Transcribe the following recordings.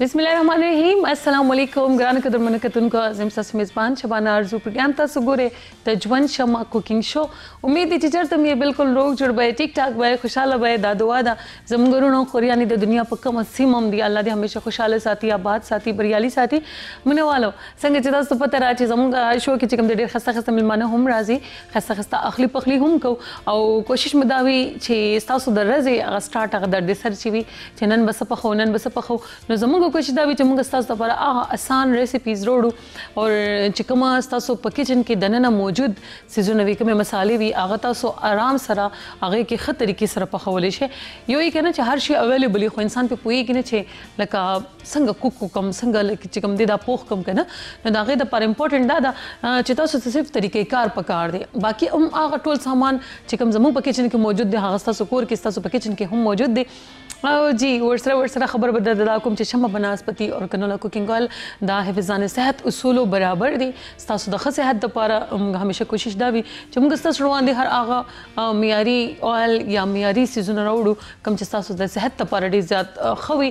بسم الله الرحمن الرحیم السلام علیکم ګران قدرمن کتونکو زم ساس میزبان شبانه ارزو پروګرام تاسو ګوره د ژوند شمع کوکینګ شو امید دي چې چرته مې بالکل روغ جوړ به ټیک ټاک به خوشاله به دا دعا ده زمګرونو خورياني د دنیا په کومه سیمه هم دي الله دې همیشه خوشاله ساتي آباد ساتي بریالي ساتي منوالو څنګه چې تاسو پته را چې زموږ شو کې چې کوم ډېر خسته خسته ملمانه هم راځي خسته خسته اخلي پخلي هم کو او کوشش مې دا وي چې تاسو د ورځې هغه سټارټ هغه درد سر چې وي چې نن بس په خو نن بس په خو نو زموږ کوشش دا وي چې موږ تاسو لپاره هغه اسان ریسیپیز وروړو او چې کوم تاسو په کچن کې دننه موجود سيزونه وي کومه مصالې وي هغه تاسو آرام سره هغه کې خطر کې سره پخول شي یو یې کنه چې هر شي اویلیبل خو انسان په پوي کې نه چې لکه څنګه کوک کوم څنګه چې کوم دی دا پوخ کوم کنه نو دا غي د پر امپورټنت دا دا چې تاسو ته صرف طریقې کار پکار دی باقي هم هغه ټول سامان چې کوم زمو په کچن کې موجود دی هغه تاسو کور کې تاسو په کچن کې هم موجود دی او جی ورسره ورسره خبر به درته دا کوم چې شمه بناسپتی او کنولا کوکینګ آیل دا حفظان صحت اصولو برابر دي تاسو د ښه صحت لپاره همیشه کوشش دا وي چې موږ تاسو روان دي هر هغه معیاري آیل یا معیاري سیزونه راوړو کوم چې تاسو د صحت لپاره ډیر زیات خوي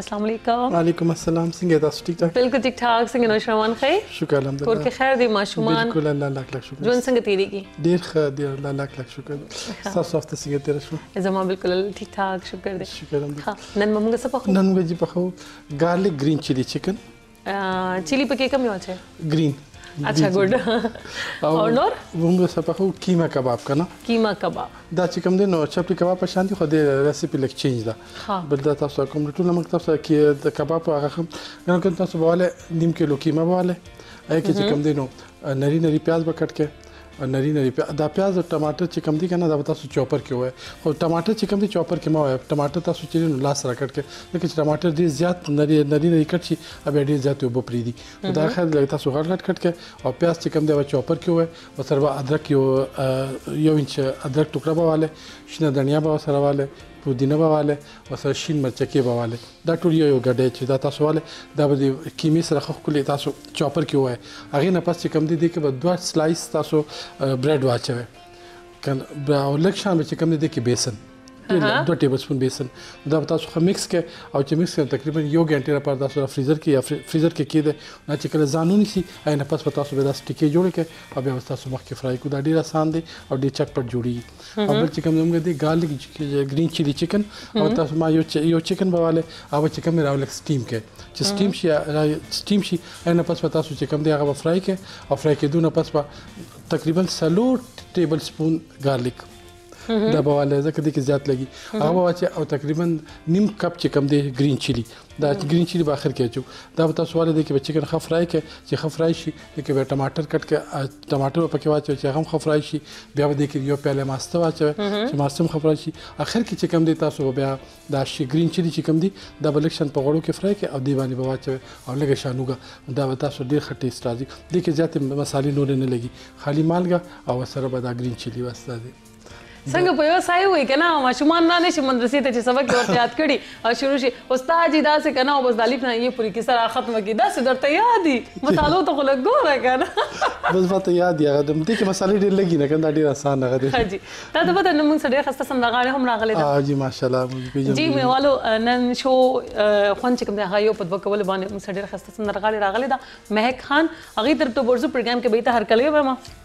السلام علیکم وعلیکم السلام څنګه تاسو ټیک ټاک بالکل ټیک ټاک څنګه نو شروان خی شکر الحمدلله کور کې خیر دی ماشومان بالکل الله لاک لاک شکر جون څنګه تیریږي ډیر ښه دی الله لاک لاک شکر تاسو وخت څنګه تیر شو زما بالکل ټیک ټاک شکر دی شکر الحمدلله نن موږ څه پخو نن موږ جی پخو ګارلک گرین چیلی چکن چیلی پکې کم یو چې ګرین اچھا ګډ او نور موږ څه پخو کیما کباب کنه کیما کباب دا چې کوم دی نو چپلی کباب په شان دی خو د ریسیپي لیک چینج ده بل دا تاسو کوم ټول موږ تاسو کې د کباب هغه هم نو کوم تاسو بواله نیم کیلو کیما بواله اې کې چې کوم دی نو نری نری پیاز بکټ کې نری نری پیا دا پیاز او ټماټر چې کم دي کنه دا به تاسو چاپر کې وای خو ټماټر چې کم دي چاپر کې ما وای ټماټر تاسو چې نو لاس را کټ کې لکه چې ټماټر ډیر زیات نری نری نری کټ شي بیا ډیر زیات وب پری دي دا خیر لکه تاسو غټ غټ کټ کې او پیاز چې کم دی و چاپر کې وای او سره به ادرک یو یو انچ ادرک ټوکړه به والے شنه دنیا به سره والے پودینه به والے او سره شین مرچکه به والے دا ټول یو یو ګډی چی دا تاسو والی دا به دی کیمی سره خه ښکلی تاسو چاپر کی وای هغه نه پس چی کم دی دی کی به دوه سلایس تاسو بریډ واچوي کن او لک شان به چی کم دی دی کی بیسن دوه ټیبل سپون بیسن دا به تاسو خه مکس کئ او چې مکس کړئ تقریبا یو غنټه لپاره تاسو را فریزر کې یا فریزر کې کېده نه چې کله ځان ونیسي اینه پس به تاسو به دا سټیکې جوړې کړئ او بیا به تاسو مخکې فرای کو دا ډیر آسان دی او ډیر چټپټ جوړیږي او بل چې کوم زموږ دی ګارلیک ګرین چیلی چکن او تاسو ما یو یو چکن بواله او چې کوم راولک سټیم کې چې سټیم شي سټیم شي ان پس پتا سو چې کوم دی هغه فرای کې او فرای کې دونه پس تقریبا سلو ټیبل سپون ګارلیک دا به ولې ځکه دې کې زیات لګي هغه واچ او تقریبا نیم کپ چې کم دی گرین چیلی دا گرین چیلی په اخر کې اچو دا به تاسو ولې دې کې چې کن خفرای کې چې خفرای شي دې کې به ټماټر کټ کې ټماټر په کې واچو چې هغه هم خفرای شي بیا به دې کې یو پیاله ماسته واچو چې ماسته هم خفرای شي اخر کې چې کم دی تاسو بیا دا شي ګرین چلی چې کم دی دا بلک شان په غړو کې فرای کې او دی باندې به واچو او لږه شانوګه دا به تاسو ډیر ښه ټیسټ راځي دې کې زیات مصالې نور نه لګي خالي مالګه او سره به دا ګرین چلی واسطه دي څنګه په یو ځای وي کنه ماشومان نه نشي مدرسې ته چې سبق ورته یاد کړي او شروع شي استاد جی دا څه کنه او بس دالیف نه یې پوری کې سره ختمه کی دا څه درته یادي مطالعه ته خلک ګوره کنه بس ماته یاد یغه دم دې کې مسالې ډېر لګي نه کنه ډېر آسان نه غدي جی دا ته پته نو موږ سره خسته سم لغاړه هم راغلي دا جی ماشاءالله موږ پیژنو جی مې والو نن شو خوان چې کوم هغه یو په دوه کول باندې موږ سره خسته سم لغاړه راغلي دا مهک خان هغه تر ته ورزو پروګرام کې به ته هر کله ومه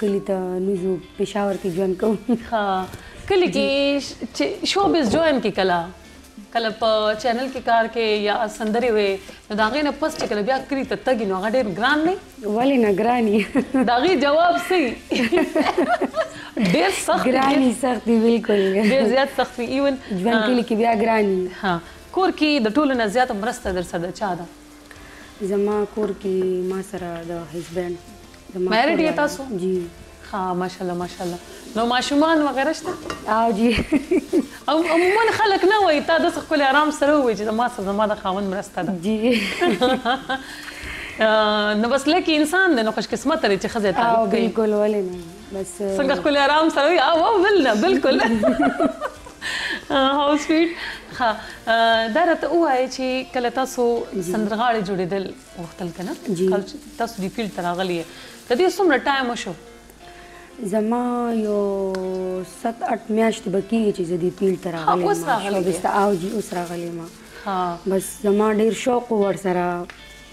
کلي ته نه ځو پېښور کې ژوند کوو ها کلي کې چې شو بیس جوین کې کله کله په چینل کې کار کې یا سندرې وې نو دا غي نه پس چې کله بیا کلی ته تګ نو هغه ډېر ګران دی ولې نه ګرانی دا غي جواب سي ډېر سخت ګرانی سخت دی بالکل ډېر زیات سخت دی ایون ژوند کلی کې بیا ګرانی ها کور کې د ټولو نه زیات مرسته در سره چا ده زما کور کی ما سره د هسبنډ زما میرډ یې تاسو جی ها ماشاءالله ماشاءالله نو ماشومان وغیره شته او جی او عموما خلک نه وای تا د څه خپل آرام سره وای چې ما سره زما د خاوند مرسته ده جی نو بس لکه انسان د نو خوش قسمت لري چې خزه تعلق کوي بالکل ولې نه بس څنګه خپل آرام سره وي او بل نه بالکل هاو سپیډ ها دا راته وایي چې کله تاسو سندرغاړي جوړېدل وختل کنه تاسو دی فیلډ ته راغلی کدی څومره ټایم وشو زما یو 7 8 میاشتې بکیږي چې زه دی فیلډ ته راغلی اوس راغلی ما او جی اوس راغلی ما بس زما ډیر شوق ور سره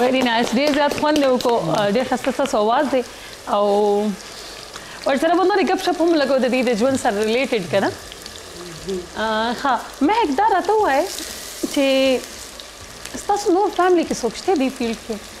ویری نایس ډیر زیات خوند یو کو ډیر خسته څه سواز دی او ورسره به نور ګپ شپ هم لګو د دې د ژوند سره ریلیټډ کنه ها مهک دا راته وای چې ستاسو نور فیملی کې څوک شته دی فیلډ کې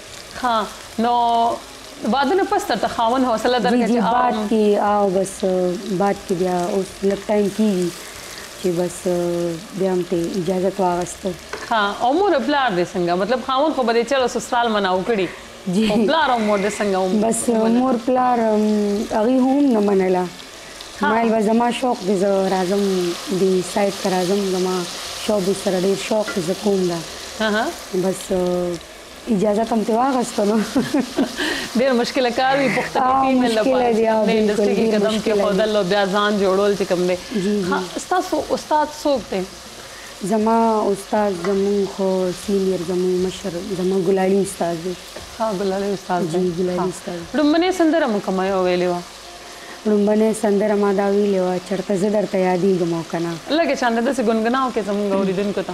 ها نو واده نه پس درته خاون حوصله درکړي جی جی بعد کې او بس بعد کې بیا اوس لک ټایم کیږي چې بس بیا هم ته اجازه تو واغسته ها او مور پلار دې څنګه مطلب خاون خو به چلو سسرال منا وکړي جی پلار او مور دې څنګه بس مور پلار هغه هم نه منله مایل به زما شوق دی زه راځم د سایت ته راځم زما شوق به سره ډیر شوق زه کوم دا بس اجازه تم ته واغسته نو ډیر مشکل کار وي پښتني فیمل لپاره چې کوم دی انډستری کې قدم کې خودل او بیا ځان جوړول چې کوم دی تاسو استاد څوک دی زما استاد زمون خو سینیر زمون مشر زما ګلالی استاد دی ها ګلالی استاد دی جی ګلالی استاد رومبنه سندره مو کومه ویلې و رومبنه سندره ما دا ویلې و چرته زه درته یادېږم او کنه لکه چانه د څه ګنګناو کې زمونږ اوریدونکو ته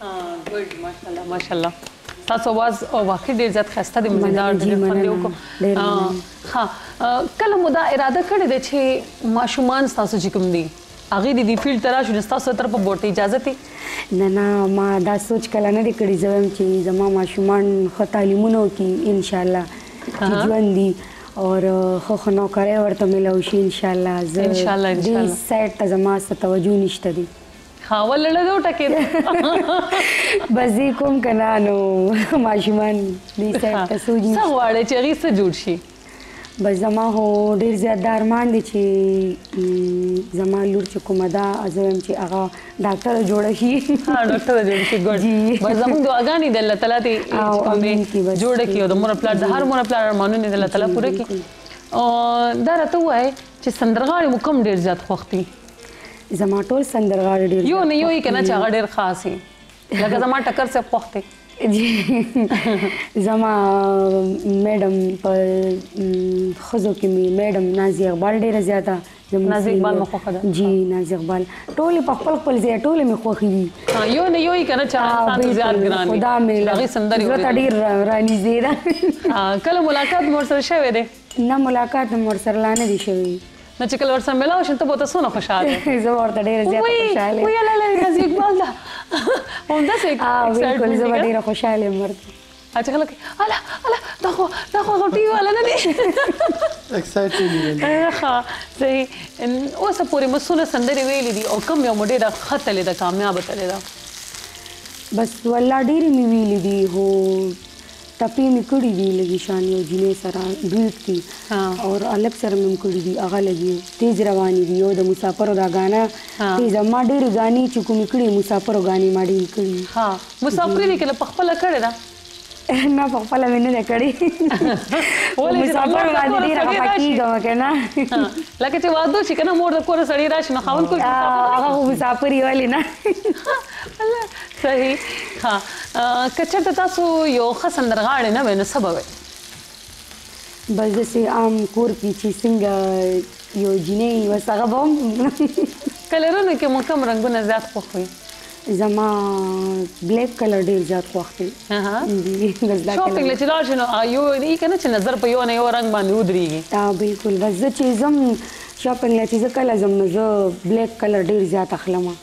ګډ ماشاءالله ماشاءالله تاسو आवाज واقعي ډیر زیات خسته دی مزیدار ډیر خوند یو کو ها کله مو دا اراده کړې ده چې ماشومان تاسو چې کوم دي هغه دې دی فیلډ ترا شو تاسو تر په بورته اجازه تی نه نه ما دا سوچ کله نه دی کړی زویم چې زما ماشومان خو تعلیمونه وکي ان شاء الله چې ژوند دي اور خو خو نوکرې ورته ملو شي ان شاء الله زه ان شاء الله ان شاء الله دې سایت ته زما ست توجه نشته دي خاوه لړه دو ټکې ده بزی کوم کنا نو ماشومان دی صاحب ته سوج نشته څه غواړې چې هغه څه جوړ شي بس زما هو ډیر زیات د ارمان دی چې زما لور چې کومه ده زه وایم چې هغه ډاکټر جوړ شي ها ډاکټر جوړ شي ګډ بس زموږ دعاګانې د الله تعالی دی جوړ کړي او د مور پلار د هر مور پلار ارمانونه د الله تعالی پوره کړي او دا راته وای چې سندرغاړي مو کوم ډیر زیات خوښ دي زما ټول سندرغاړي ډیر یو نه یو یې کنه چې هغه ډیر خاص یې لکه زما ټکر صاحب خوښ دی جی زما میډم په خزو کې می میډم نازي اقبال ډیره زیاته نازي اقبال مخ خوخه ده جی نازي اقبال ټول په خپل خپل ځای ټول می خوخي دي یو نه یو کنه چا انسان زیات ګران خدا می هغه سندري ورته ډیر رانی زیرا کله ملاقات مور سره شوه ده نه ملاقات هم ورسره لا نه دی شوی نو چې کله ورسره ملاو شم ته به ورته څونه خوشحاله زه به ورته ډېره زیاته خوشحاله یم ویل له قاضي اقبال ده همداسې بالکل زه به ډېره خوشحاله یم ورته اچھا خلک الا الا دا خو دا خو غټي والا نه دي ایکسایټډ ها صحیح اوس پورې مسونه سندري ویلې دي او کم یو مډه د خطلې د کامیاب تلې دا بس والله ډېری می ویلې دي هو ټپې مې کړي دي لږي شان یو جینۍ سره ډویټ کی او الګ سره مې هم کړي دي هغه لږي تیز رواني دي یو د مسافرو دا غانه تیز ما ډېرې غاني چې کومې کړي مسافرو غاني ما ډېرې کړي ها مسافري دې کله په خپل کړې ده نه په خپل مې نه کړی ولې چې الله باندې ډیر خفه کیږم کنه لکه چې واده شي کنه مور د کور سړی راشي نو خاون کو هغه مسافر یې ولې نه صحیح ښه که چېرته تاسو یو ښه سندرغاړی نه وای نو څه به وای؟ بس داسې عام کور کې چې څنګه یو جینۍ بس هغه به هم کلرونو کې مو کوم رنګونه زیات خوښ وي؟ زما بلیک کلر ډیر زیات خوښ دی شاپینګ لچ لاړ شنو یو دی کنه چې نظر په یو نه یو رنگ باندې ودرېږي دا بالکل بس چې زم شاپینګ لچ زکه لازم نه زه بلیک کلر ډیر زیات اخلم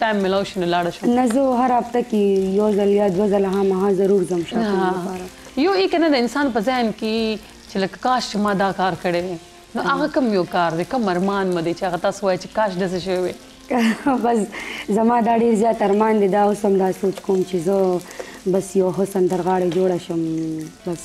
ټایم ملاو شي نو لاړه شم. نه زه هره هفته کې یو ځل یا دوه ځله هامها ضرور ځم شاپینګ لپاره. یو یې کنه د انسان په ذهن کې یي چې لکه کاش چې ما دا کار کړی وی نو هغه کوم یو کار دی کوم ارمان مو دی چې هغه تاسو وایئ چې کاش داسې شوی وی. بس زما دا ډیر زیات ارمان دی دا اوس هم دا سوچ کوم چې زه بس یو ښه سندرغاړی جوړه شم بس.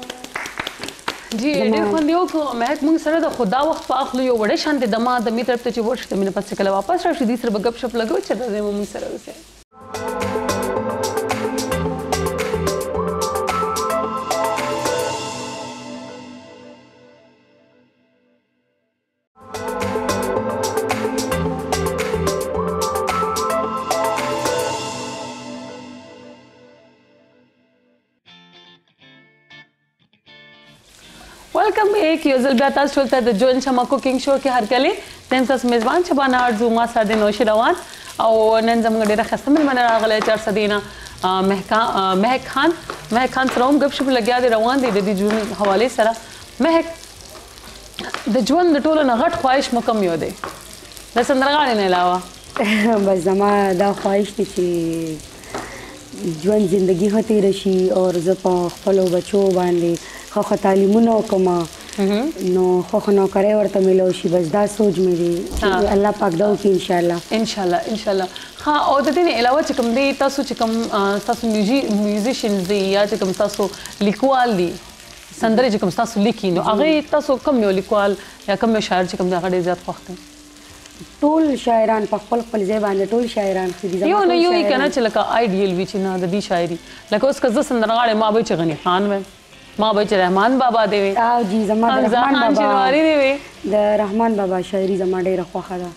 جی ډیر خوند یو کو مهک مونږ سره د خدا وخت په اخلو یو وړه شان د دما د می طرف ته چې ورشي ته مینه پس کله واپس راشي دې سره بغب شپ لګو چې د مونږ سره اوسه ویلکم بیک یو ځل بیا تاسو ټول ته د جون شمه کوکینګ شو کې هرکلی نن تاسو میزبان شبانه ارزو ما ساده نوشي روان او نن زموږ ډیره خسته مېلمنه راغله چار سدینه مهک خان مهک خان سره هم ګپ شپ لګیا دی روان دی د دې جون حواله سره مهک د ژوند د ټولو نه غټ خواهش مو کوم یو دی د سندرغاړي نه علاوه بس زما دا خواهش دی چې ژوند زندگی ښه تیر شي او زه په خپل بچو باندې خو تعلیمونه وکم نو خو خو نوکرې ورته ملو شي بس دا سوچ مې دي چې الله پاک دا وکړي ان شاء الله ان شاء الله ان شاء الله ها او د دې علاوه چې کوم دی تاسو چې کوم تاسو میوزیشنز دی یا چې کوم تاسو لیکوال دی سندرې چې کوم تاسو لیکي نو هغه تاسو کوم یو لیکوال یا کوم یو شاعر چې کوم هغه ډېر زیات خوښ دی ټول شاعران په خپل خپل ځای باندې ټول شاعران خو دي زموږ یو نه یو کنه چې لکه آیډیل وی چې نه د دې شاعري لکه اوس که زه سندرغاړې ما به چې غني خان وایم ما به چې رحمان بابا دی وي او جی زما د رحمان بابا دی وي د رحمان بابا شاعري زما ډیره خوښه ده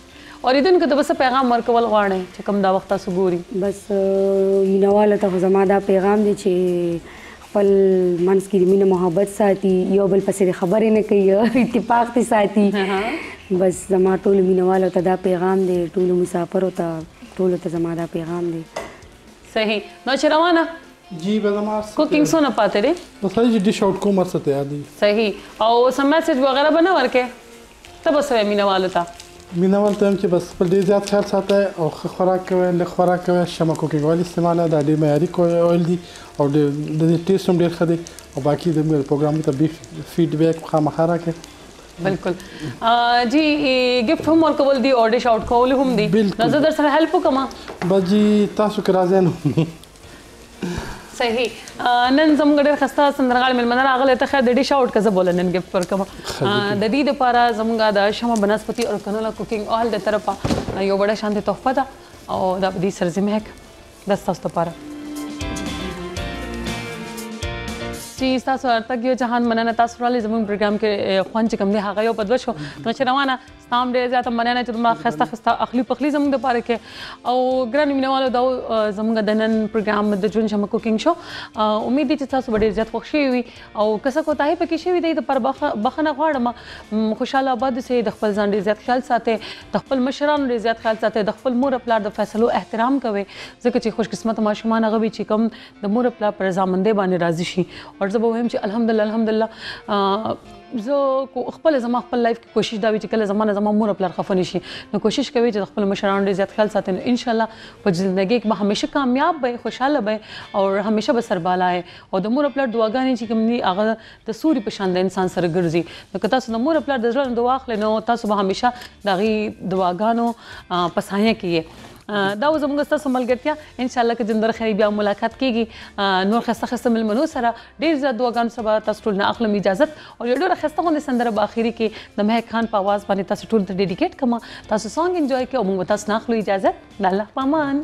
اوریدونکو ته بس پیغام ورکول غواړي چې کوم دا وخت تاسو ګوري بس مینواله ته زما دا پیغام دی چې خپل منځ کې د مینه محبت ساتي یو بل پسې د خبرې نه کوي اتفاق دې ساتي بس زما ټولو مینوالو ته دا پیغام دی ټولو مسافرو ته ټولو ته زما دا پیغام دی صحیح نو چې روانه جی به زما کوکینګ سونه پاتې دی نو صحیح ډیش آوټ کوم څه ته دی صحیح او سم میسج وغیرہ به نه ورکه ته به څه وایې مینوالو ته؟ مینوال ته وایم چې بس خپل ډېر زیات خیال ساتی او ښه خوراک کوی، لږ خوراک کوی، شمع کوکینګ اویل استعمالوه، دا ډېر معیاري اویل دي او ډېر د دې ټېسټ هم ډېر ښه دی او باقي زموږ پروګرامونو ته بي فیډ بیک خامخا راکړئ. بالکل جی ګفت هم ورکول دي او ډیش اوټ کول هم دي نو زه در سره هیلپ وکم بس جی تاسو که راځی نو صحیح نن زموږ ډېر خسته سندرغاړي ملمنه راغله ته خیر د ډیش اوټ کزه بوله نن ګفت ورکم د دې لپاره زموږ د شمه بنسپتی او کنولا کوکینګ اول د طرفه یو بڑا شانته تحفه ده او دا بدی سرزمهک د تاسو لپاره چې تاسو ارتګ یو جهان مننه تاسو را لې زموږ پروګرام کې خوان چې کم دی هغه یو پدوښ نو چې روانه ستا هم ډېره زیاته مننه چې دومره خسته خسته اخلي پخلي زموږ لپاره کې او ګران مینوالو دا زموږ د نن پروګرام د جون شمه کوکینګ شو امید دي چې تاسو ډېر زیات خوښ شوي وي او که څه کوتاهي پکې شوي دی د پر بخنه غواړم خوشاله آباد سي د خپل ځان ډېر زیات خیال ساتي د خپل مشرانو ډېر زیات خیال ساتي د خپل مور خپل د فیصلو احترام کوي ځکه چې خوش قسمت ماشومان هغه وي چې کوم د مور خپل پر ځامندې باندې راضي شي او زه به وایم چې الحمدلله الحمدلله زه خپل زما خپل لایف کې کوشش دا وی چې کله زمانه زما مور خپل خفه نشي نو کوشش کوي چې خپل مشرانو ډیر زیات خیال ساتي ان شاء الله په ژوندۍ کې به همیشه کامیاب به خوشاله به او همیشه به سربالا او د مور خپل دعاګانې چې کوم دي هغه د سوري په شان د انسان سره ګرځي نو که تاسو د مور خپل د ځړن دعا خلنو تاسو به همیشه دغه دعاګانو پسایه کیږي دا و زموږ ستاسو ملګرتیا ان شاء الله که جندر خیر بیا ملاقات کیږي نور خسته خسته ملمنو سره ډیر زیات دعاګان سبا تاسو ټول نه اخلم اجازه او یو ډیر خسته غونډه سندره په اخیری کې د مهک خان په आवाज باندې تاسو ټول ته ډیډیکیټ کوم تاسو سونګ انجوای کړئ او موږ تاسو نه اخلو اجازه د الله پامان